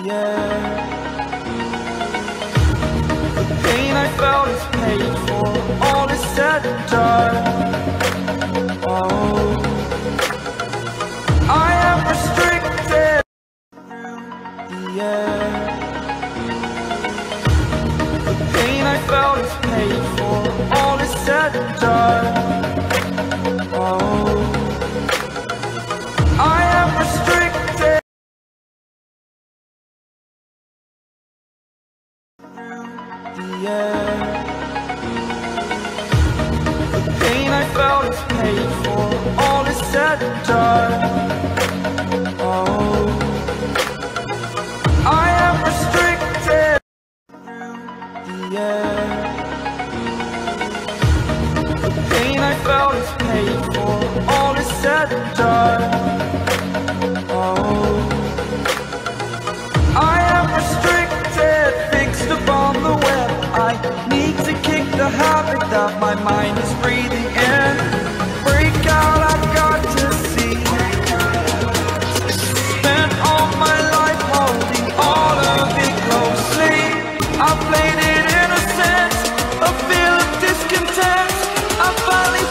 the. The pain I felt is paid for, all is said and done. Oh, I am restricted through the. Pain I felt is paid the. Pain I felt is paid for, all is said and done. Oh, I am restricted. The pain I felt is paid my mind is breathing in. Break out, I've got to see. Spent all my life holding all of it closely. I played it innocent, a feel of discontent. I finally